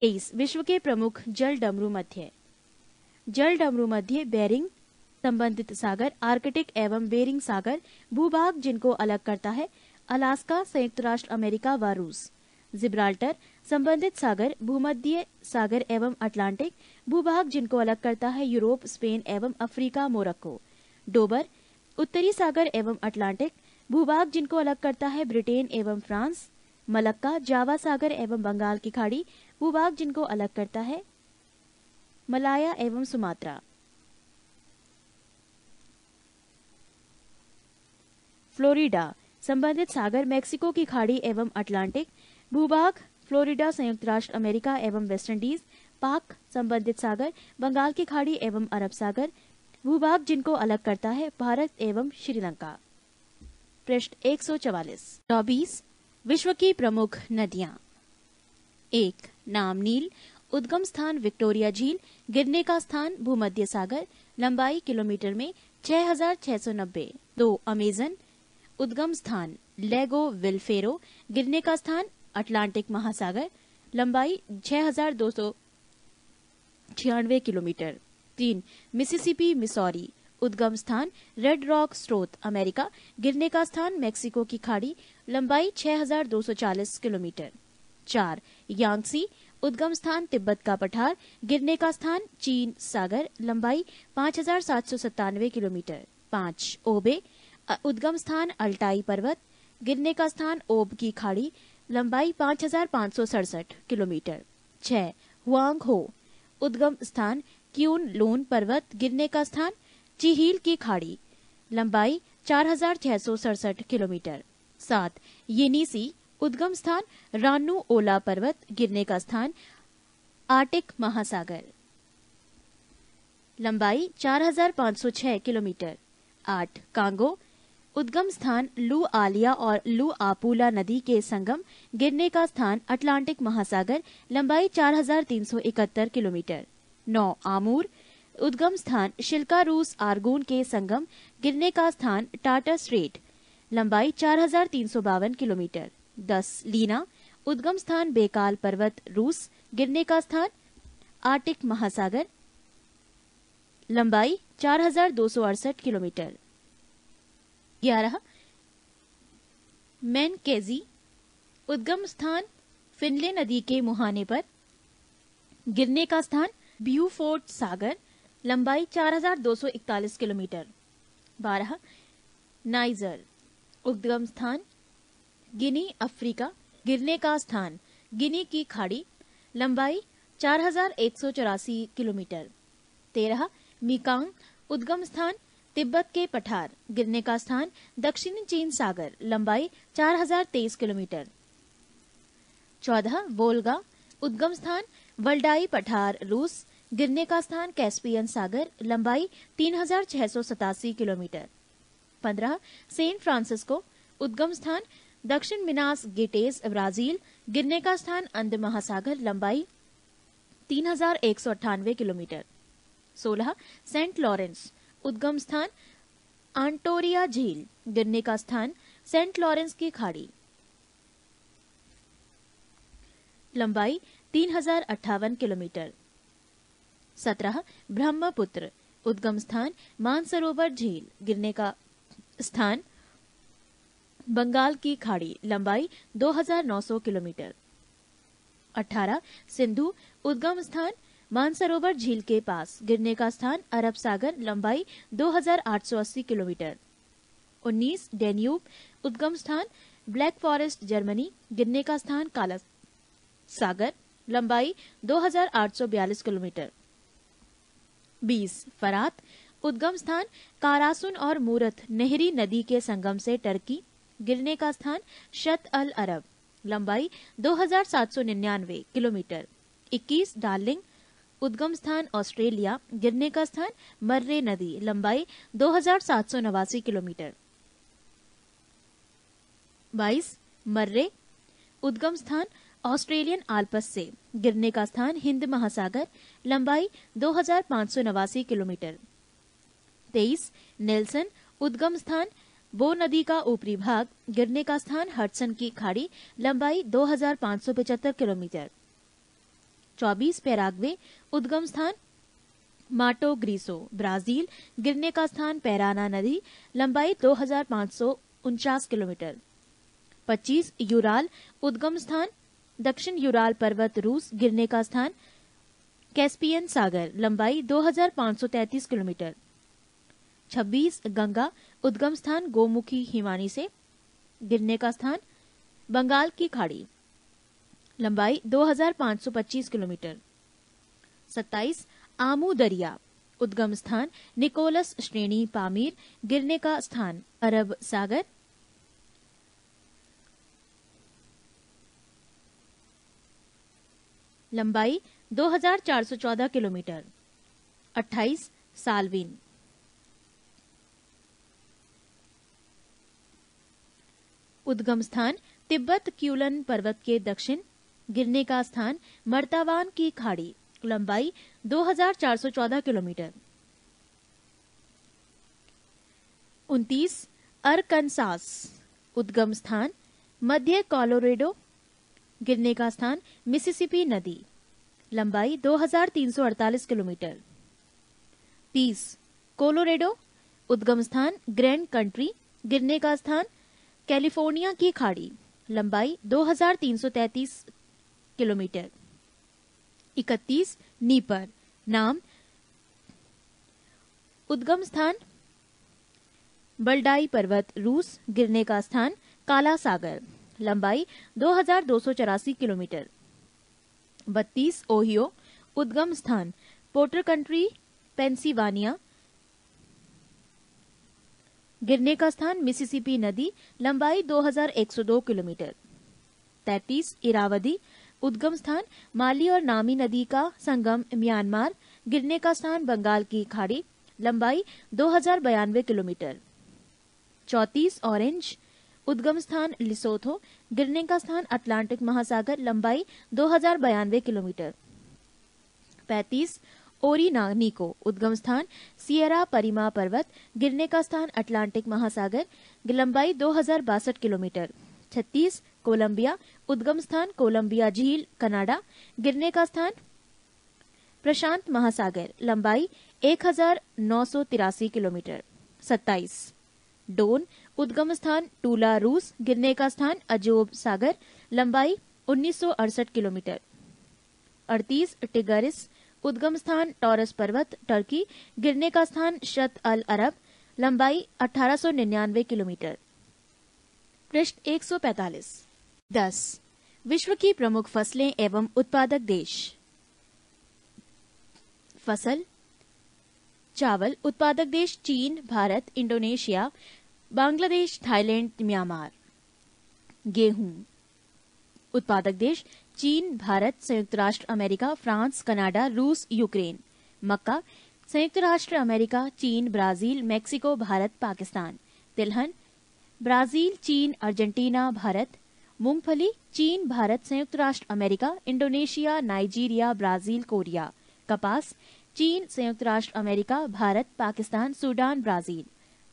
तेईस विश्व के प्रमुख जल डमरू मध्य। जल डमरू मध्य बेरिंग संबंधित सागर आर्कटिक एवं बेरिंग सागर, भूभाग जिनको अलग करता है, अलास्का संयुक्त राष्ट्र अमेरिका व रूस। जिब्राल्टर, संबंधित सागर, भूमध्य सागर एवं अटलांटिक, भूभाग जिनको अलग करता है, यूरोप, स्पेन एवं अफ्रीका, मोरक्को। डोबर, उत्तरी सागर एवं अटलांटिक, भूभाग जिनको अलग करता है, ब्रिटेन एवं फ्रांस। मलक्का, जावा सागर एवं बंगाल की खाड़ी भूभाग जिनको अलग करता है। मलाया एवं सुमात्रा। फ्लोरिडा, संबंधित सागर, मेक्सिको की खाड़ी एवं अटलांटिक। भूभाग, फ्लोरिडा संयुक्त राष्ट्र, अमेरिका एवं वेस्ट इंडीज। पाक, संबंधित सागर, बंगाल की खाड़ी एवं अरब सागर। भूभाग जिनको अलग करता है, भारत एवं श्रीलंका। पृष्ठ एक सौ चवालीस। चौबीस, विश्व की प्रमुख नदियाँ। एक नाम नील उद्गम स्थान विक्टोरिया झील गिरने का स्थान भूमध्य सागर लंबाई किलोमीटर में 6,690 दो अमेजन उद्गम स्थान लेगो विल्फेरो गिरने का स्थान अटलांटिक महासागर लंबाई 6,200 छियानवे किलोमीटर। तीन मिसिसिपी मिसौरी उद्गम स्थान रेड रॉक स्रोत अमेरिका गिरने का स्थान मेक्सिको की खाड़ी लंबाई 6,240 किलोमीटर। चार यांगसी उद्गम स्थान तिब्बत का पठार, गिरने का स्थान चीन सागर, लंबाई पाँच किलोमीटर। पाँच, ओबे उद्गम स्थान अल्टाई पर्वत, गिरने का स्थान ओब की खाड़ी, लंबाई पाँच किलोमीटर। छह हुआंग हो उद्गम स्थान क्यून लोन पर्वत, गिरने का स्थान चिहील की खाड़ी, लंबाई चार हज़ार छह सौ सड़सठ किलोमीटर। सात, येनीसी उद्गम स्थान रानू ओला पर्वत गिरने का स्थान आर्टिक महासागर। लंबाई 4,506 किलोमीटर। आठ कांगो उद्गम स्थान लू आलिया और लू आपूला नदी के संगम गिरने का स्थान अटलांटिक महासागर लंबाई 4,371 किलोमीटर। नौ आमूर उद्गम स्थान शिल्का रूस आर्गून के संगम गिरने का स्थान टाटा स्ट्रेट। लंबाई चार हज़ार तीन सौ बावन किलोमीटर। दस लीना उद्गम स्थान बेकाल पर्वत रूस गिरने का स्थान आर्टिक महासागर लंबाई चार हज़ार दो सौ अड़सठ किलोमीटर। ग्यारह मैन केजी उद्गम स्थान फिनले नदी के मुहाने पर गिरने का स्थान ब्यूफोर्ट सागर लंबाई 4,241 किलोमीटर। बारह नाइजर उद्गम स्थान गिनी अफ्रीका, गिरने का स्थान, गिनी की खाड़ी, लंबाई चार हज़ार एक सौ चौरासी किलोमीटर। तेरह, मीकांग, उद्गम स्थान, तिब्बत के पठार, गिरने का स्थान, दक्षिणी चीन सागर, लंबाई 4023 किलोमीटर। चौदह, वोल्गा, उद्गम स्थान, वल्डाई पठार, रूस, गिरने का स्थान, कैस्पियन सागर, लंबाई तीन हज़ार छह सौ सतासी किलोमीटर। पंद्रह, सेंट फ्रांसिस्को, उद्गम स्थान दक्षिण मिनास, गिटेस, ब्राज़ील, गिरने का स्थान अंध महासागर, लंबाई तीन हज़ार एक सौ अठानवे किलोमीटर। सोलह, सेंट लॉरेंस, उद्गम स्थान आंटोरिया झील, गिरने का स्थान सेंट लॉरेंस की खाड़ी। लंबाई तीन हज़ार अट्ठावन किलोमीटर। सत्रह, ब्रह्मपुत्र, उद्गम स्थान मानसरोवर झील, गिरने का स्थान बंगाल की खाड़ी लंबाई 2900 किलोमीटर। 18 सिंधु, उद्गम स्थान, मानसरोवर झील के पास गिरने का स्थान अरब सागर लंबाई 2880 किलोमीटर। 19 डेन्यूब, उद्गम स्थान, ब्लैक फॉरेस्ट, जर्मनी, गिरने का स्थान काला सागर लंबाई 2842 किलोमीटर। 20 फरात, उद्गम स्थान, कारासुन और मूरत नेहरी नदी के संगम से टर्की गिरने का स्थान शत अल अरब, लंबाई 2799 किलोमीटर। 21 डार्लिंग, उद्गम स्थान ऑस्ट्रेलिया, गिरने का स्थान मर्रे नदी, लंबाई दो हज़ार सात सौ नवासी किलोमीटर। 22 मर्रे, उद्गम स्थान ऑस्ट्रेलियन आल्पस से, गिरने का स्थान हिंद महासागर, लंबाई दो किलोमीटर। 23 नेल्सन, उद्गम स्थान बो नदी का ऊपरी भाग गिरने का स्थान हडसन की खाड़ी लंबाई दो किलोमीटर। चौबीस पैराग्वे उद्गम स्थान माटो ग्रीसो, ब्राज़ील गिरने का स्थान पैराना नदी लंबाई दो हज़ार पाँच सौ उनचास किलोमीटर। 25 यूराल उद्गम स्थान दक्षिण यूराल पर्वत रूस गिरने का स्थान कैस्पियन सागर लंबाई 2533 किलोमीटर। 26 गंगा उद्गम स्थान गोमुखी हिमानी से, गिरने का स्थान बंगाल की खाड़ी। लंबाई 2525 किलोमीटर। 27 आमू दरिया, उद्गम स्थान निकोलस श्रेणी पामीर, गिरने का स्थान अरब सागर। लंबाई 2414 किलोमीटर। 28 सालविन। उद्गम स्थान, तिब्बत क्यूलन पर्वत के दक्षिण, गिरने का स्थान, मर्तावान की खाड़ी, लंबाई 2414 किलोमीटर। 29 अरकनसास, उद्गम स्थान, मध्य कोलोरेडो, गिरने का स्थान, मिसिसिपी नदी, लंबाई 2348 किलोमीटर। 30 कोलोरेडो, उद्गम स्थान, ग्रैंड कंट्री, गिरने का स्थान कैलिफ़ोर्निया की खाड़ी, लंबाई 2333 किलोमीटर। 31 नीपर। नाम, उद्गम स्थान, बल्डाई पर्वत, रूस, गिरने का स्थान, काला सागर। लंबाई दो हज़ार दो सौ चौरासी किलोमीटर। बत्तीस, ओहियो, उद्गम स्थान, पोर्टर कंट्री पेंसिवानिया गिरने का स्थान मिसिसिपी नदी, लंबाई 2102 किलोमीटर। 33 इरावदी, उद्गम स्थान माली और नामी नदी का संगम म्यांमार, गिरने का स्थान बंगाल की खाड़ी, लंबाई दो किलोमीटर। चौतीस ऑरेंज, उद्गम स्थान लिसोथो, गिरने का स्थान अटलांटिक महासागर, लंबाई दो किलोमीटर। पैतीस ओरिनानिको उद्गम स्थान सियरा परिमा पर्वत, गिरने का स्थान अटलांटिक महासागर, लंबाई दो हज़ार बासठ किलोमीटर। छत्तीस, कोलंबिया, उद्गम स्थान कोलंबिया झील, कनाडा, गिरने का स्थान प्रशांत महासागर, लंबाई एक हज़ार नौ सौ तिरासी किलोमीटर। सत्ताईस, डोन, उद्गम स्थान टूला रूस, गिरने का स्थान अजोब सागर, लंबाई उन्नीस सौ अड़सठ किलोमीटर। अड़तीस, टिगरिस उद्गम स्थान, टॉरस पर्वत, टर्की, गिरने का स्थान, शत अल अरब, लंबाई अठारह सौ निन्यानवे किलोमीटर। पृष्ठ 145 दस। विश्व की प्रमुख फ़सलें एवं उत्पादक देश। फ़सल। चावल उत्पादक देश चीन, Bharat, Indonesia, Bangladesh, Thailand, Myanmar. गेहूँ। उत्पादक देश चीन, भारत, संयुक्त राष्ट्र अमेरिका, फ्रांस, कनाडा, रूस, यूक्रेन। मक्का, संयुक्त राष्ट्र अमेरिका, चीन, ब्राज़ील, मेक्सिको, भारत, पाकिस्तान। तिलहन, ब्राज़ील, चीन, अर्जेंटीना, भारत। मूंगफली, चीन, भारत, संयुक्त राष्ट्र America, Indonesia, Nigeria, Brazil, Korea. कपास, चीन, संयुक्त राष्ट्र America, Bharat, Pakistan, Sudan, Brazil.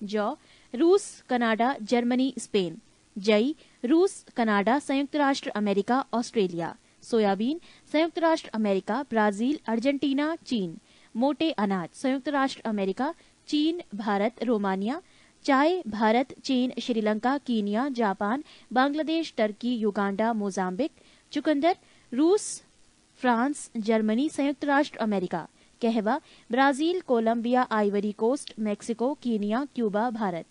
जौ, रूस, कनाडा, जर्मनी, स्पेन। जई, रूस, कनाडा, संयुक्त राष्ट्र अमेरिका, ऑस्ट्रेलिया। सोयाबीन, संयुक्त राष्ट्र अमेरिका, ब्राज़ील, अर्जेंटीना, चीन। मोटे अनाज, संयुक्त राष्ट्र अमेरिका, चीन, भारत, रोमानिया। चाय, भारत, चीन, Sri Lanka, Kenya, Japan, Bangladesh, Turkey, Uganda, Mozambique. चुकंदर, रूस, फ्रांस, जर्मनी, संयुक्त राष्ट्र अमेरिका। कहवा, Brazil, Colombia, Ivory Coast, Mexico, Kenya, Cuba, Bharat.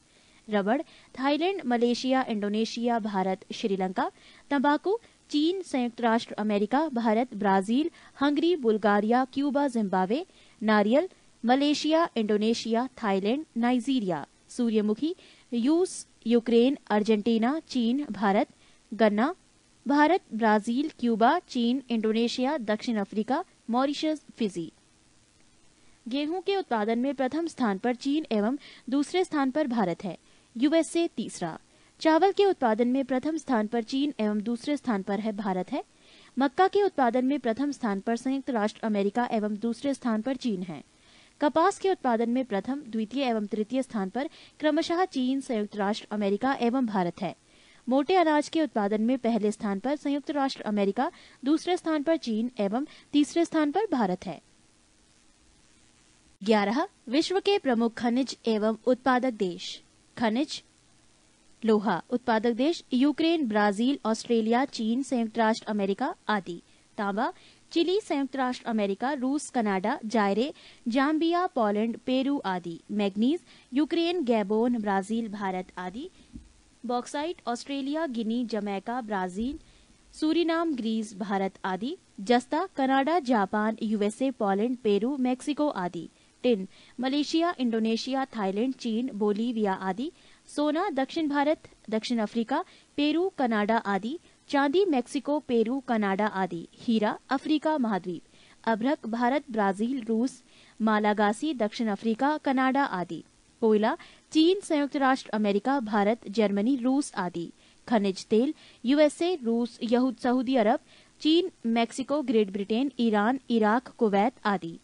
रबड़, Thailand, Malaysia, Indonesia, Bharat, Sri Lanka, तंबाकू, चीन, संयुक्त राष्ट्र America, Bharat, Brazil, Hungary, Bulgaria, Cuba, Zimbabwe, नारियल, मलेशिया, इंडोनेशिया, थाईलैंड, नाइजीरिया, सूर्यमुखी, रूस, यूक्रेन, अर्जेंटीना, चीन, भारत, गन्ना, भारत, ब्राज़ील, क्यूबा, चीन, इंडोनेशिया, दक्षिण अफ्रीका, मॉरिशस, फिजी। गेहूँ के उत्पादन में प्रथम स्थान पर चीन एवं दूसरे स्थान पर भारत है। यूएसए तीसरा। चावल के उत्पादन में प्रथम स्थान पर चीन एवं दूसरे स्थान पर है भारत है। मक्का के उत्पादन में प्रथम स्थान पर संयुक्त राष्ट्र अमेरिका एवं दूसरे स्थान पर चीन है। कपास के उत्पादन में प्रथम, द्वितीय एवं तृतीय स्थान पर क्रमशः चीन, संयुक्त राष्ट्र अमेरिका एवं भारत है। मोटे अनाज के उत्पादन में पहले स्थान पर संयुक्त राष्ट्र अमेरिका, दूसरे स्थान पर चीन एवं तीसरे स्थान पर भारत है। ग्यारह, विश्व के प्रमुख खनिज एवं उत्पादक देश। खनिज, लोहा, उत्पादक देश, यूक्रेन, ब्राज़ील, ऑस्ट्रेलिया, चीन, संयुक्त राष्ट्र अमेरिका आदि। तांबा, चिली, संयुक्त राष्ट्र अमेरिका, रूस, Canada, Zaire, Zambia, Poland, Peru आदि। Manganese, Ukraine, Gabon, Brazil, Bharat आदि। Bauxite, Australia, Guinea, Jamaica, Brazil, Suriname, Greece, Bharat आदि। जस्ता, Canada, Japan, USA, Poland, Peru, Mexico आदि। टिन, मलेशिया, इंडोनेशिया, थाईलैंड, चीन, बोलीविया आदि, सोना, दक्षिण भारत, दक्षिण अफ्रीका, पेरू, कनाडा आदि, चांदी, मेक्सिको, पेरू, कनाडा आदि, हीरा, अफ्रीका महाद्वीप, अभ्रक, भारत, ब्राज़ील, रूस, मालागासी, दक्षिण अफ्रीका, कनाडा आदि, कोयला, चीन, संयुक्त राष्ट्र अमेरिका, भारत, जर्मनी, रूस आदि, खनिज तेल, यूएसए, रूस, यहूद, सऊदी अरब, चीन, Mexico, Great Britain, Iran, Iraq, Kuwait आदि।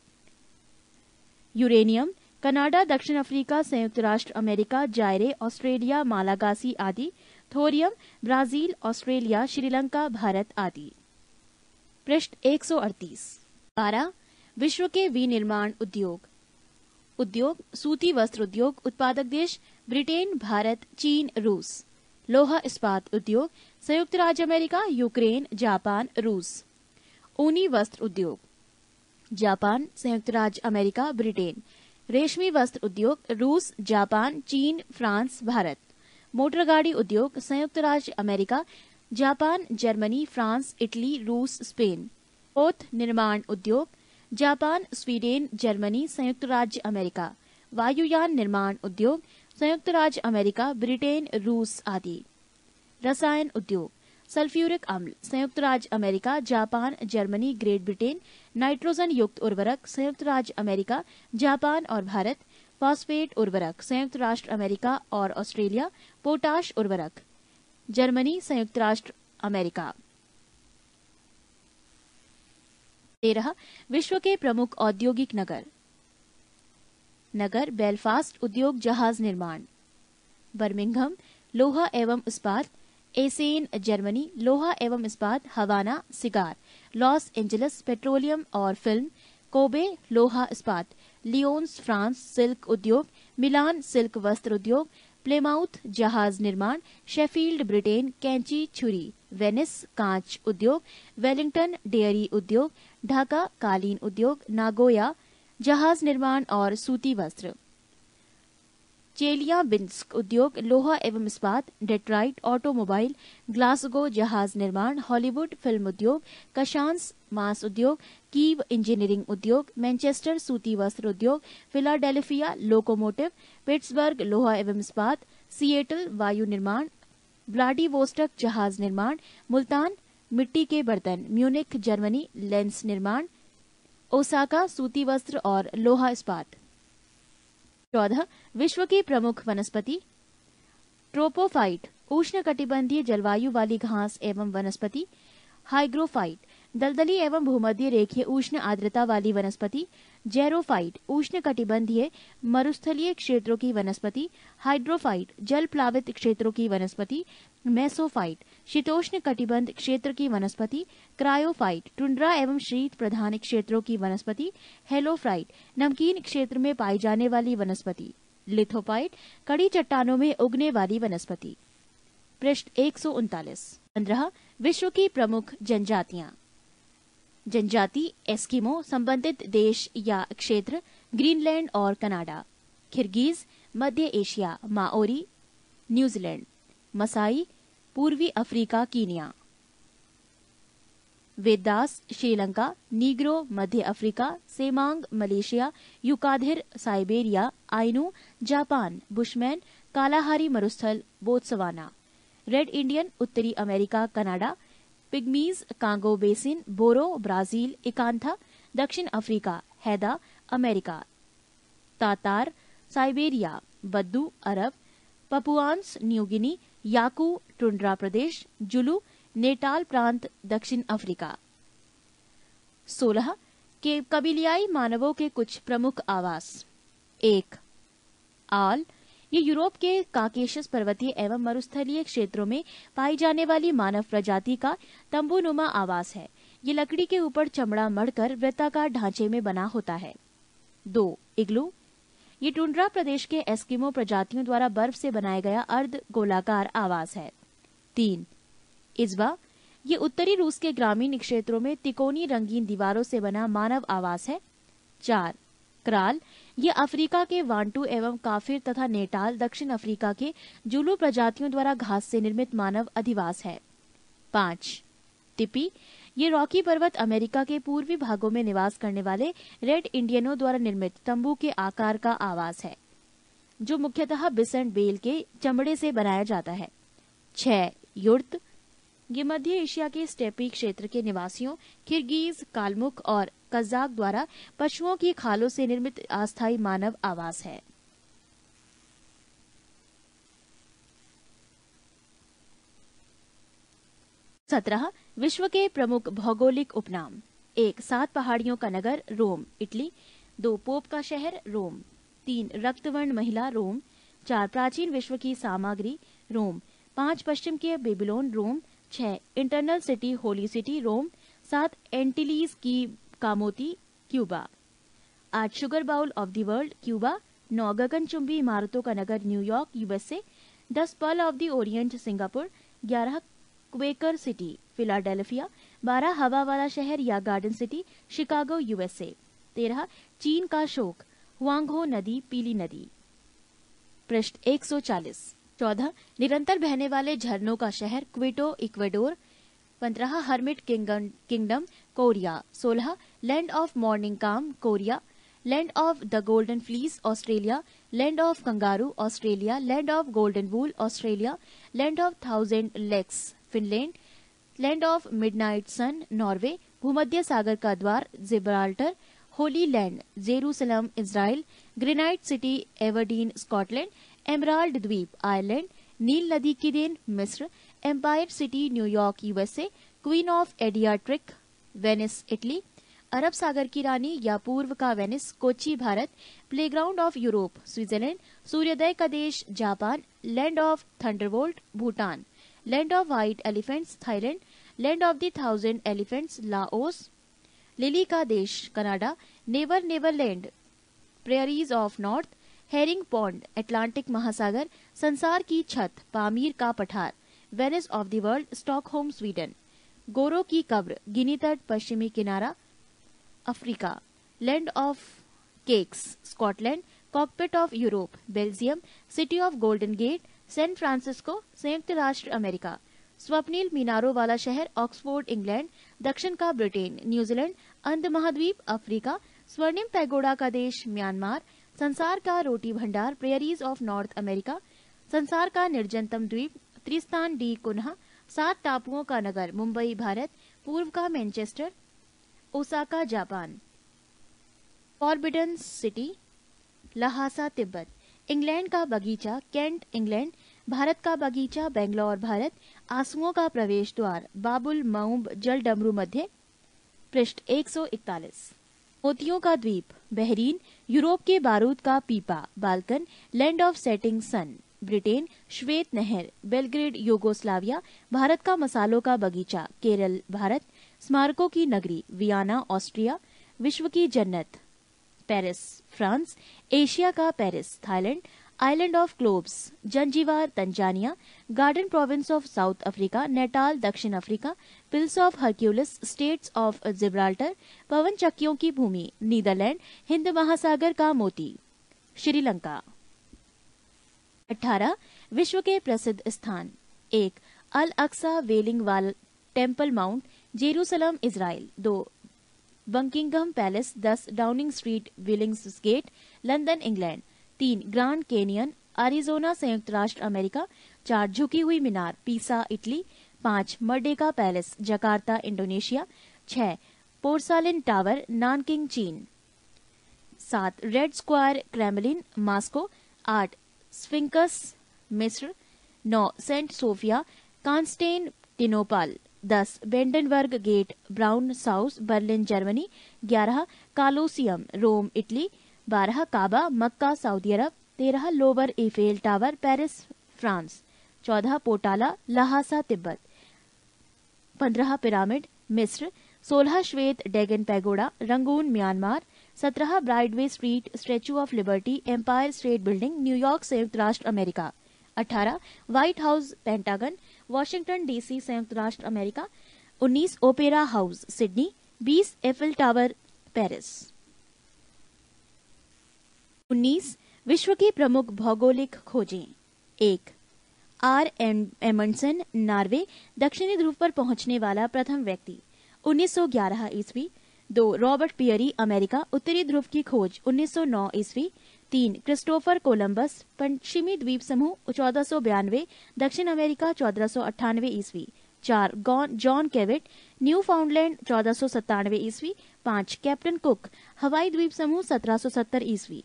यूरेनियम, कनाडा, दक्षिण अफ्रीका, संयुक्त राष्ट्र, अमेरिका, जायरे, ऑस्ट्रेलिया, मालागासी आदि, thorium, Brazil, Australia, Sri Lanka, Bharat आदि। पृष्ठ एक सौ अड़तीस। बारह, विश्व के विनिर्माण उद्योग। उद्योग, सूती वस्त्र उद्योग, उत्पादक देश, ब्रिटेन, भारत, चीन, रूस। लोहा इस्पात उद्योग, संयुक्त राज्य अमेरिका, यूक्रेन, जापान, रूस। ऊनी वस्त्र उद्योग। जापान, संयुक्त राज्य अमेरिका, ब्रिटेन। रेशमी वस्त्र उद्योग, रूस, जापान, चीन, फ्रांस, भारत। मोटर गाड़ी उद्योग, संयुक्त राज्य America, Japan, Germany, France, Italy, रूस, स्पेन। पोत निर्माण उद्योग, जापान, स्वीडन, जर्मनी, संयुक्त राज्य अमेरिका। वायुयान निर्माण उद्योग, संयुक्त राज्य अमेरिका, ब्रिटेन, रूस आदि। रसायन उद्योग सल्फ्यूरिक अम्ल, संयुक्त राज्य America, Japan, Germany, Great Britain, nitrogen युक्त उर्वरक, संयुक्त राज्य अमेरिका, जापान और भारत, फॉस्फेट उर्वरक, संयुक्त राष्ट्र अमेरिका और ऑस्ट्रेलिया, पोटाश उर्वरक, जर्मनी, संयुक्त राष्ट्र अमेरिका। तेरह, विश्व के प्रमुख औद्योगिक नगर। नगर, बेलफास्ट उद्योग जहाज़ निर्माण। बर्मिंघम, लोहा एवं इस्पात एसेन, जर्मनी, लोहा एवं इस्पात, Havana, cigar, Los Angeles, petroleum और फ़िल्म, कोबे, लोहा इस्पात, लियोन्स, फ्रांस, सिल्क उद्योग, मिलान, सिल्क वस्त्र उद्योग, प्लेमाउथ, जहाज़ निर्माण, शेफील्ड, ब्रिटेन, कैंची, छुरी, वेनिस, कांच उद्योग, वेलिंगटन, डेयरी उद्योग, ढाका, कालीन उद्योग, नागोया, जहाज़ निर्माण और सूती वस्त्र। चेलियाबिंस्क उद्योग, लोहा एवं इस्पात, डेट्राइट, ऑटोमोबाइल, ग्लासगो जहाज़ निर्माण, हॉलीवुड फ़िल्म उद्योग, कशांस मांस उद्योग, कीव इंजीनियरिंग उद्योग, मैनचेस्टर सूती वस्त्र उद्योग, फिलाडेल्फिया लोकोमोटिव, पिट्सबर्ग लोहा एवं इस्पात, सिएटल वायु निर्माण, व्लाडिवोस्टक जहाज़ निर्माण, मुल्तान मिट्टी के बर्तन म्यूनिक जर्मनी लेंस निर्माण, ओसाका सूती वस्त्र और लोहा इस्पात। चौदह, विश्व की प्रमुख वनस्पति, ट्रोपोफाइट उष्ण कटिबंधीय जलवायु वाली घास एवं वनस्पति, हाइग्रोफाइट, दलदली एवं भूमध्य रेखीय उष्ण आर्द्रता वाली वनस्पति जेरोफाइट उष्ण कटिबंधीय मरुस्थलीय क्षेत्रों की वनस्पति, हाइड्रोफाइट जल प्लावित क्षेत्रों की वनस्पति, मेसोफाइट शीतोष्ण कटिबंध क्षेत्र की वनस्पति, क्रायोफाइट, टुंड्रा एवं शीत प्रधान क्षेत्रों की वनस्पति हेलोफ्राइट नमकीन क्षेत्र में पाई जाने वाली वनस्पति लिथोपाइट कड़ी चट्टानों में उगने वाली वनस्पति। पृष्ठ एक सौ विश्व की प्रमुख जनजातियाँ। जनजाति, एस्किमो, संबंधित देश या क्षेत्र, ग्रीनलैंड और कनाडा। किर्गिज मध्य Asia, Maori, New Zealand. Masai, पूर्वी Africa, Kenya. Veddas Sri Lanka, Negro, मध्य Africa, Semang, Malaysia, Yukaghir, Siberia, Ainu, Japan, Bushman, Kalahari मरुस्थल, बोत्सवाना। रेड इंडियन, उत्तरी America, Canada pygmies Congo basin Boro Brazil इकांथा दक्षिण Africa Haida America Tatar Siberia बद्दू Arab Papuans New Guinea Yakut tundra प्रदेश Zulu Natal प्रांत दक्षिण Africa सोलह के कबीलियाई मानवों के कुछ प्रमुख आवास एक आल ये यूरोप के काकेशस पर्वतीय एवं मरुस्थलीय क्षेत्रों में पाई जाने वाली मानव प्रजाति का तंबूनुमा आवास है। ये लकड़ी के ऊपर चमड़ा मड़कर वृत्ताकार ढांचे में बना होता है। दो, इग्लू। ये टुंड्रा प्रदेश के एस्किमो प्रजातियों द्वारा बर्फ़ से बनाया गया अर्ध गोलाकार आवास है। तीन इजबा ये उत्तरी रूस के ग्रामीण क्षेत्रों में तिकोनी रंगीन दीवारों से बना मानव आवास है। चार क्राल ये अफ्रीका के वांटू एवं काफिर तथा नेटाल, दक्षिण अफ्रीका के जुलू प्रजातियों द्वारा घास से निर्मित मानव अधिवास है। पाँच टिपी ये रॉकी पर्वत अमेरिका के पूर्वी भागों में निवास करने वाले रेड इंडियनों द्वारा निर्मित तंबू के आकार का आवास है, जो मुख्यतः बिसंट बेल के चमड़े से बनाया जाता है। छह युर्त ये मध्य एशिया के स्टेपी क्षेत्र के निवासियों, किर्गीज, कालमुख और कजाक द्वारा पशुओं की खालों से निर्मित अस्थायी मानव आवास है। सत्रह, विश्व के प्रमुख भौगोलिक उपनाम। एक, सात पहाड़ियों का नगर, रोम। इटली। दो, पोप का शहर, रोम। तीन, रक्तवर्ण महिला, रोम। चार, प्राचीन विश्व की सामग्री, रोम। पाँच, पश्चिम के बेबीलोन, रोम। छह, eternal city, holy city, Rome. सात एंटिलीज की कामोती, क्यूबा। आज sugar bowl of the world Cuba नौ गगनचुंबी इमारतों का नगर न्यूयॉर्क यूएसए, दस pearl of the Orient Singapore, ग्यारह क्वेकर सिटी, फिलाडेल्फिया, बारह हवा वाला शहर या गार्डन सिटी, शिकागो, यूएसए, तेरह चीन का शोक, हुआंगहो नदी, पीली नदी। पृष्ठ 140 चौदह, निरंतर बहने वाले झरनों का शहर, क्विटो, इक्वेडोर, पंद्रह, हर्मिट किंगडम, कोरिया, सोलह land of morning calm Korea land of the golden fleece Australia land of kangaroo Australia land of golden wool Australia land of thousand lakes Finland land of midnight sun Norway भूमध्य सागर का द्वार Gibraltar holy land Jerusalem Israel granite city Aberdeen Scotland emerald द्वीप Ireland Nile नदी की देन मिस्र empire city New York USA queen of Adriatic Venice Italy अरब सागर की रानी या पूर्व का Venice Kochi Bharat playground of Europe Switzerland सूर्योदय का देश, Japan land of thunderbolt Bhutan land of white elephants Thailand land of the thousand elephants Laos lily का देश, Canada never Neverland prairies of north herring pond Atlantic महासागर, संसार की छत, Pamir का पठार Venice of the world Stockholm Sweden गोरो की कब्र गिनी तट पश्चिमी किनारा Africa. Land of cakes Scotland cockpit of Europe Belgium city of golden gate San Francisco संयुक्त राष्ट्र अमेरिका स्वप्निल मीनारों वाला शहर ऑक्सफोर्ड इंग्लैंड दक्षिण का ब्रिटेन न्यूजीलैंड अंध महाद्वीप, अफ्रीका, स्वर्णिम पैगोडा का देश, म्यांमार, संसार का रोटी भंडार प्रेयरीज ऑफ़ नॉर्थ अमेरिका संसार का निर्जनतम द्वीप त्रिस्तान डी कुन्हा सात टापुओं का नगर, मुंबई, भारत, पूर्व का Manchester Osaka, Japan. Forbidden city, Lhasa, Tibet. England का बगीचा, कैंट, इंग्लैंड। भारत का बगीचा, बेंगलोर, भारत। आंसुओं का प्रवेश द्वार, बाबुल, मऊब, जल डमरू मध्य। पृष्ठ 141 मोतियों का द्वीप, बहरीन, यूरोप के बारूद का पीपा, Balkan, land of setting sun. Britain, श्वेत नहर, बेलग्रेड, यूगोस्लाविया। भारत का मसालों का बगीचा, केरल, भारत। स्मारकों की नगरी वियाना, ऑस्ट्रिया, विश्व की जन्नत, पेरिस, फ्रांस, एशिया का Paris, Thailand, island of cloves Zanzibar Tanzania, garden province of South Africa, Natal, दक्षिण Africa, pillars of Hercules, straits of Gibraltar, पवन चक्कियों की भूमि, नीदरलैंड, हिंद महासागर का मोती, श्रीलंका। 18 विश्व के प्रसिद्ध स्थान। एक अल अक्सा वेलिंग वाल टेंपल माउंट, जेरूसलम इसराइल दो बंकिंगम पैलेस, दस, Downing Street, Billingsgate, London, England. तीन, ग्रांड केनियन, अरिजोना संयुक्त राष्ट्र, अमेरिका। चार, झुकी हुई मीनार, पीसा, इटली। पाँच मर्डेका पैलेस, जकार्ता, इंडोनेशिया। छह, पोर्सालिन टावर, नानकिंग, चीन। सात, रेड स्क्वायर, क्रेमलिन, मास्को। आठ, स्फिंकस, मिस्र। नौ, सेंट सोफिया कांस्टेन टिनोपाल दस Brandenburg Gate, brown house, Berlin, Germany, ग्यारह, कालोसियम, रोम, इटली, बारह, काबा, मक्का, सऊदी अरब, तेरह लोबर एफेल टावर, पेरिस, फ्रांस, चौदह, पोटाला, लहासा, तिब्बत, पंद्रह, पिरामिड, मिस्र, सोलह, श्वेत, डेगन पैगोडा, रंगून, म्यांमार, सत्रह, Broadway street, statue of liberty, Empire State Building, New York संयुक्त राष्ट्र, अमेरिका, अठारह, White House, Pentagon Washington DC संयुक्त राष्ट्र अमेरिका, उन्नीस ओपेरा हाउस, सिडनी, बीस एफिल टावर, पेरिस। उन्नीस, विश्व की प्रमुख भौगोलिक खोजें। एक, आर एमंडसन, नार्वे, दक्षिणी ध्रुव पर पहुँचने वाला प्रथम व्यक्ति 1911 ईस्वी। दो, रॉबर्ट पियरी, अमेरिका, उत्तरी ध्रुव की खोज 1909 ईस्वी। तीन, क्रिस्टोफर कोलंबस, पश्चिमी द्वीप समूह, चौदह सौ बयानवे, दक्षिण अमेरिका, चौदह सौ अट्ठानवे ईस्वी। चार जॉन केविट न्यू फाउंडलैंड चौदह सौ सत्तानवे ईस्वी। पाँच, कैप्टन कुक, हवाई द्वीप समूह, सत्रह सौ सत्तर ईस्वी।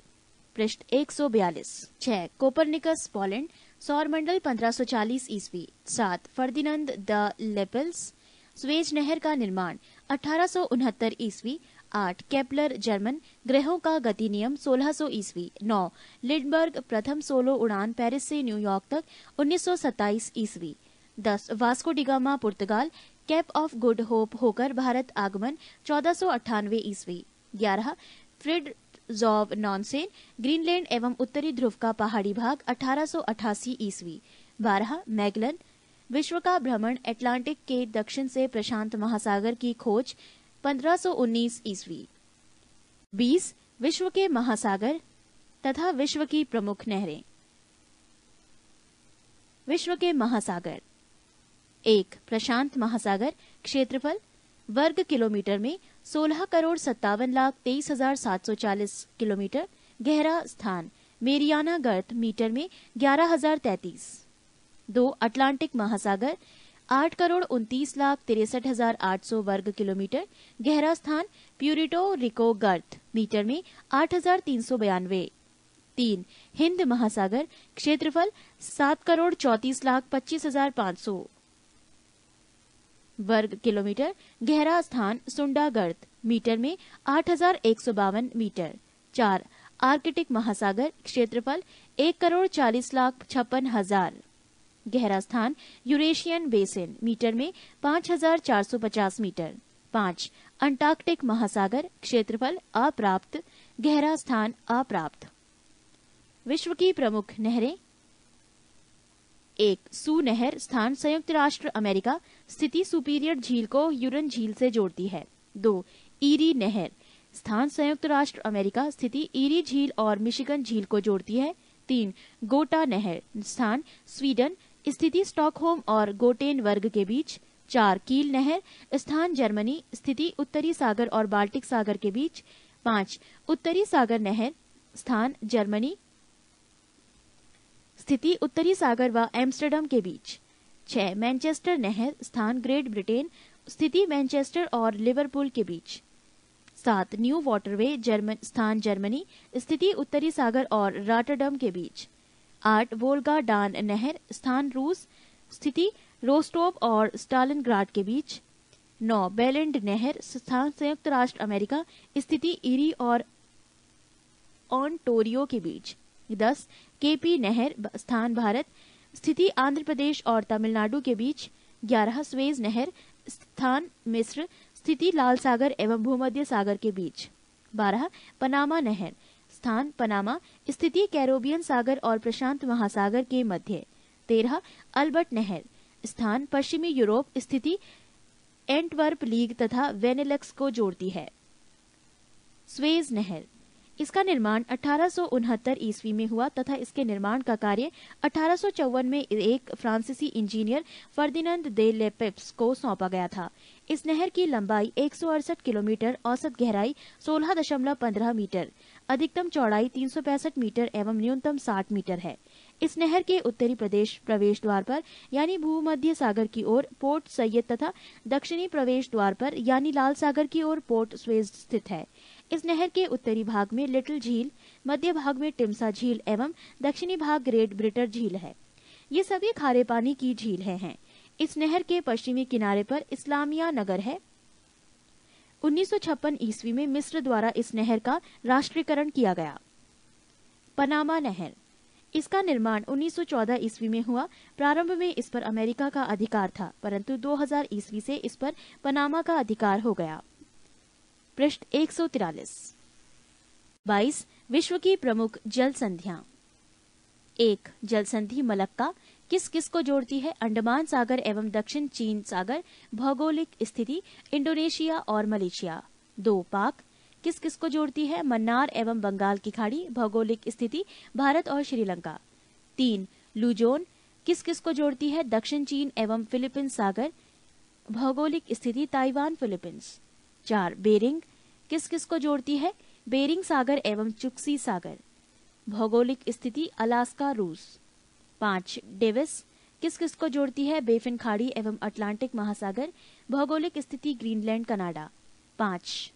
पृष्ठ 142 छह, कोपरनिकस, पोलैंड सौर मंडल 1540 ईस्वी। सात, फर्दिनंद द लेपल्स, स्वेज नहर का निर्माण, अठारह सौ उनहत्तर ईस्वी। आठ, केपलर, जर्मन, ग्रहों का गति नियम 1600 ईस्वी, नौ, लिडबर्ग, प्रथम सोलो उड़ान पेरिस से न्यूयॉर्क तक 1927 ईस्वी, दस, Vasco da Gama Portugal, Cape of Good Hope होकर भारत आगमन चौदह ईस्वी, ग्यारह, फ्रिड जॉव नॉनसेन, ग्रीनलैंड एवं उत्तरी ध्रुव का पहाड़ी भाग अठारह सौ अठासी ईस्वी, बारह, मैगलन, विश्व का भ्रमण एटलांटिक के दक्षिण से प्रशांत महासागर की खोज 1519 ईस्वी। 20 विश्व के महासागर तथा विश्व की प्रमुख नहरें। विश्व के महासागर। एक, प्रशांत महासागर क्षेत्रफल वर्ग किलोमीटर में 16 करोड़ सत्तावन लाख तेईस हज़ार सात सौ चालीस किलोमीटर, गहरा स्थान, मेरियाना गर्त मीटर में ग्यारह हज़ार तैतीस। दो, अटलांटिक महासागर आठ करोड़ उनतीस लाख तिरसठ हज़ार आठ सौ वर्ग किलोमीटर, गहरा स्थान प्यूरिटो रिको गर्थ, मीटर में आठ हज़ार तीन सौ बयानवे। तीन, हिंद महासागर क्षेत्रफल सात करोड़ चौतीस लाख पच्चीस हज़ार पाँच सौ। वर्ग किलोमीटर, गहरा स्थान सुंडा गर्त मीटर में आठ हज़ार एक सौ बावन मीटर। चार, आर्कटिक महासागर क्षेत्रफल एक करोड़ चालीस लाख छप्पन हज़ार। गहरा स्थान यूरेशियन बेसिन मीटर में 5,450 मीटर। पाँच अंटार्कटिक महासागर क्षेत्रफल अप्राप्त गहरा स्थान अप्राप्त। विश्व की प्रमुख नहरें। एक सू नहर स्थान संयुक्त राष्ट्र अमेरिका स्थिति सुपीरियर झील को यूरन झील से जोड़ती है। दो ईरी नहर स्थान संयुक्त राष्ट्र अमेरिका स्थिति ईरी झील और मिशिगन झील को जोड़ती है। तीन गोटा नहर स्थान स्वीडन स्थिति स्टॉकहोम और गोटेन वर्ग के बीच चार कील नहर, स्थान जर्मनी, स्थिति उत्तरी सागर और बाल्टिक सागर के बीच पाँच उत्तरी सागर नहर, स्थान जर्मनी, स्थिति उत्तरी सागर व एम्स्टरडम के बीच छह मैनचेस्टर नहर, स्थान ग्रेट ब्रिटेन, स्थिति मैनचेस्टर और लिवरपूल के बीच सात न्यू वाटरवे जर्मन, स्थान जर्मनी, स्थिति उत्तरी सागर और राटरडम के बीच आठ वोल्गा डान नहर, स्थान रूस, स्थिति, रोस्टोव और स्टालिनग्राड के बीच। नौ, बेलेंड नहर, स्थान, संयुक्त राष्ट्र अमेरिका, स्थिति, इरी और ऑनटोरियो के बीच। दस, केपी नहर स्थान, भारत, स्थिति, आंध्र प्रदेश और तमिलनाडु के बीच। ग्यारह, स्वेज नहर, स्थान, मिस्र, स्थिति, लाल सागर एवं भूमध्य सागर के बीच। बारह, पनामा नहर स्थान पनामा स्थिति कैरोबियन सागर और प्रशांत महासागर के मध्य। तेरह, अल्बर्ट नहर। स्थान, पश्चिमी यूरोप स्थिति, एंटवर्प लीग तथा वेनेलेक्स को जोड़ती है। स्वेज नहर। इसका निर्माण अठारह सौ उनहत्तर ईस्वी में हुआ तथा इसके निर्माण का कार्य अठारह सौ चौवन में एक फ्रांसीसी इंजीनियर फर्दिनंद दे लेपेप्स को सौंपा गया था। इस नहर की लंबाई एक सौ अड़सठ किलोमीटर औसत गहराई 16.15 मीटर। अधिकतम चौड़ाई तीन सौ पैंसठ मीटर एवं न्यूनतम 60 मीटर है। इस नहर के उत्तरी प्रदेश प्रवेश द्वार पर, यानी भूमध्य सागर की ओर, पोर्ट सैयद तथा दक्षिणी प्रवेश द्वार पर, यानी लाल सागर की ओर, पोर्ट स्वेज स्थित है। इस नहर के उत्तरी भाग में लिटिल झील, मध्य भाग में टिम्सा झील एवं दक्षिणी भाग ग्रेट ब्रिटर झील है। ये सभी खारे पानी की झील है। इस नहर के पश्चिमी किनारे पर इस्लामिया नगर है। 1956 ईस्वी में मिस्र द्वारा इस नहर का राष्ट्रीयकरण किया गया। पनामा नहर। इसका निर्माण 1914 ईस्वी में हुआ। प्रारंभ में इस पर अमेरिका का अधिकार था, परंतु 2000 ईस्वी से इस पर पनामा का अधिकार हो गया। पृष्ठ एक सौ बाईस, विश्व की प्रमुख जल संधिया एक जल संधि मलक्का। किस किस को जोड़ती है? अंडमान सागर एवं दक्षिण चीन सागर, भौगोलिक स्थिति, इंडोनेशिया और मलेशिया। दो पाक, किस किस को जोड़ती है? मन्नार एवं बंगाल की खाड़ी, भौगोलिक स्थिति, भारत और श्रीलंका। तीन, लुजोन, किस किस को जोड़ती है? दक्षिण चीन एवं फिलीपींस सागर, भौगोलिक स्थिति, ताइवान फिलीपींस। चार, बेरिंग, किस किस को जोड़ती है? बेरिंग सागर एवं चुक्सी सागर। भौगोलिक स्थिति, अलास्का रूस। पाँच डेविस। किस किस को जोड़ती है बेफिन खाड़ी एवं अटलांटिक महासागर? भौगोलिक स्थिति ग्रीनलैंड, कनाडा। पाँच।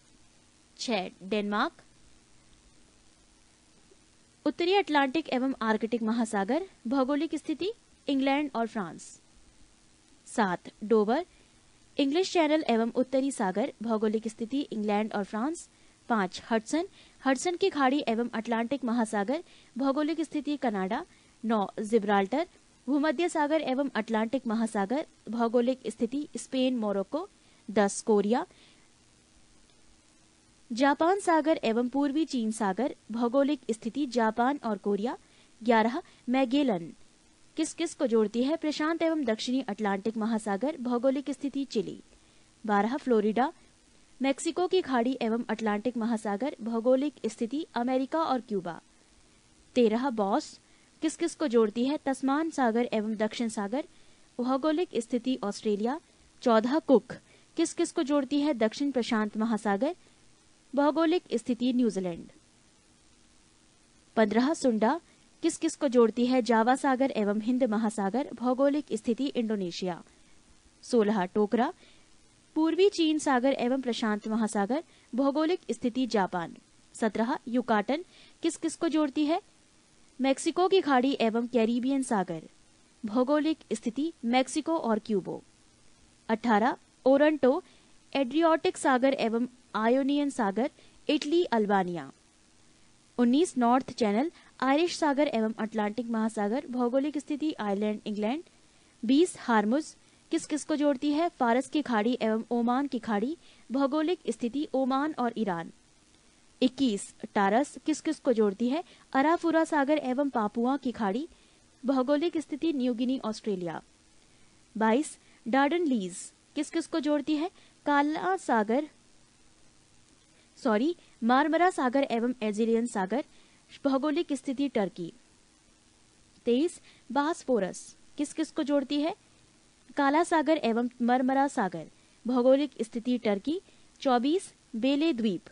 छह, डेनमार्क। उत्तरी अटलांटिक एवं आर्कटिक महासागर। भौगोलिक स्थिति, इंग्लैंड और फ्रांस। सात, डोवर। इंग्लिश चैनल एवं उत्तरी सागर। भौगोलिक स्थिति, इंग्लैंड और फ्रांस। पाँच, हडसन। हडसन की खाड़ी एवं अटलांटिक महासागर। भौगोलिक स्थिति, कनाडा। नौ, जिब्राल्टर, भूमध्य सागर एवं अटलांटिक महासागर, भौगोलिक स्थिति, स्पेन, मोरक्को, दस, कोरिया, जापान सागर एवं पूर्वी चीन सागर, भौगोलिक स्थिति, जापान और कोरिया, ग्यारह, मैगेलन। किस किस को जोड़ती है प्रशांत एवं दक्षिणी अटलांटिक महासागर, भौगोलिक स्थिति, चिली? बारह, फ्लोरिडा, मेक्सिको की खाड़ी एवं अटलांटिक महासागर, भौगोलिक स्थिति, अमेरिका और क्यूबा। तेरह, बॉस किस किस को जोड़ती है? तस्मान सागर एवं दक्षिण सागर, भौगोलिक स्थिति ऑस्ट्रेलिया, चौदह कुक। किस किस को जोड़ती है? दक्षिण प्रशांत महासागर, भौगोलिक स्थिति न्यूजीलैंड। पंद्रह सुंडा किस किस को जोड़ती है? जावा सागर एवं हिंद महासागर, भौगोलिक स्थिति इंडोनेशिया। सोलह टोकरा, पूर्वी चीन सागर एवं प्रशांत महासागर, भौगोलिक स्थिति जापान। सत्रह, युकाटन किस किस को जोड़ती है? मेक्सिको की खाड़ी एवं कैरिबियन सागर। भौगोलिक स्थिति मेक्सिको और क्यूबो। अठारह, ओरंटो, एड्रियोटिक सागर एवं आयोनियन सागर, Italy, Albania. 19 North Channel, Irish सागर एवं अटलांटिक महासागर, भौगोलिक स्थिति, आयरलैंड, इंग्लैंड। 20 हारमुज किस किस को जोड़ती है? फारस की खाड़ी एवं ओमान की खाड़ी, भौगोलिक स्थिति, ओमान और ईरान। 21 टारस किस किस को जोड़ती है? अराफुरा सागर एवं पापुआ की खाड़ी, भौगोलिक स्थिति न्यूगिनी ऑस्ट्रेलिया। 22 डार्डन लीज, किस किस को जोड़ती है? काला सागर, सॉरी, मारमरा सागर एवं एजिलियन सागर, भौगोलिक स्थिति, टर्की। तेईस, बासफोरस, किस किस को जोड़ती है? काला सागर एवं मरमरा सागर, भौगोलिक स्थिति, टर्की। चौबीस, बेले द्वीप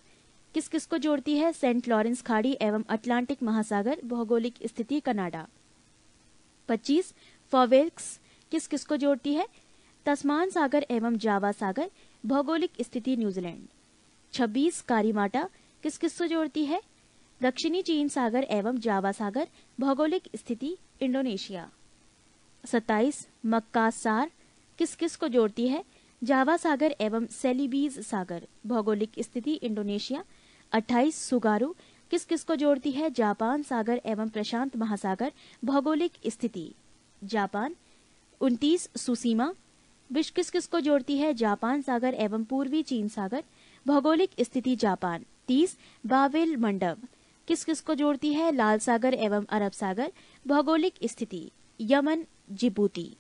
किस किस को जोड़ती है? सेंट लॉरेंस खाड़ी एवं अटलांटिक महासागर, भौगोलिक स्थिति, कनाडा। 25 फॉवेल्क्स किस किस को जोड़ती है? तस्मान सागर एवं जावा सागर, भौगोलिक स्थिति, न्यूजीलैंड। 26 कारीमाटा किस किस से जोड़ती है? दक्षिणी चीन सागर एवं जावा सागर, भौगोलिक स्थिति, इंडोनेशिया। 27 मक्कासार किस किस को जोड़ती है? जावा सागर एवं सेलिबीज सागर, भौगोलिक स्थिति, इंडोनेशिया। 28 सुगारू किस किस को जोड़ती है जापान सागर एवं प्रशांत महासागर भौगोलिक स्थिति। जापान 29 सुसीमा, विश्व किस किस को जोड़ती है जापान सागर एवं पूर्वी चीन सागर, भौगोलिक स्थिति जापान। तीस, बावेल मंडप, किस किस को जोड़ती है लाल सागर एवं अरब सागर, भौगोलिक स्थिति, यमन, जिबूती।